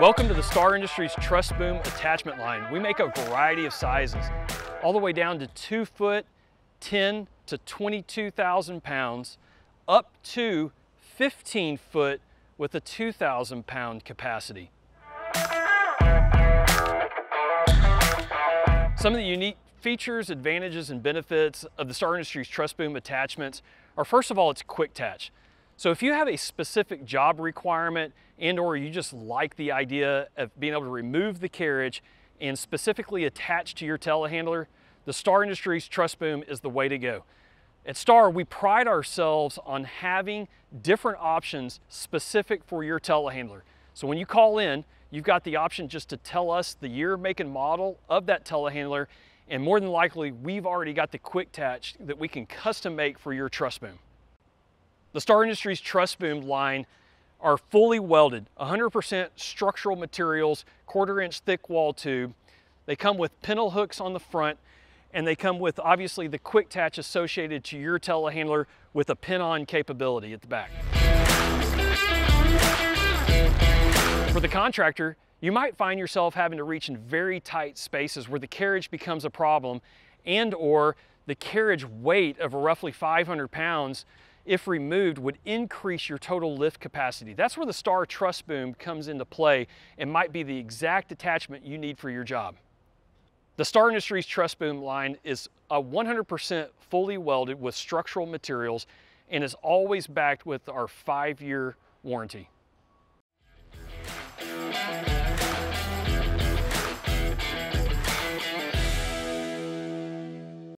Welcome to the Star Industries Truss Boom attachment line. We make a variety of sizes, all the way down to two foot, 10 to 22,000 pounds, up to 15 foot with a 2,000 pound capacity. Some of the unique features, advantages, and benefits of the Star Industries Truss Boom attachments are first of all, it's quick attach. So if you have a specific job requirement and or you just like the idea of being able to remove the carriage and specifically attach to your telehandler, the Star Industries Truss Boom is the way to go. At Star, we pride ourselves on having different options specific for your telehandler. So when you call in, you've got the option just to tell us the year, make, and model of that telehandler, and more than likely, we've already got the quick attach that we can custom make for your truss boom. The Star Industries truss boom line are fully welded, 100% structural materials, quarter inch thick wall tube. They come with pintle hooks on the front and they come with obviously the quick attach associated to your telehandler with a pin-on capability at the back. For the contractor, you might find yourself having to reach in very tight spaces where the carriage becomes a problem and or the carriage weight of roughly 500 pounds if removed, would increase your total lift capacity. That's where the Star Truss Boom comes into play and might be the exact attachment you need for your job. The Star Industries Truss Boom line is a 100% fully welded with structural materials and is always backed with our five-year warranty.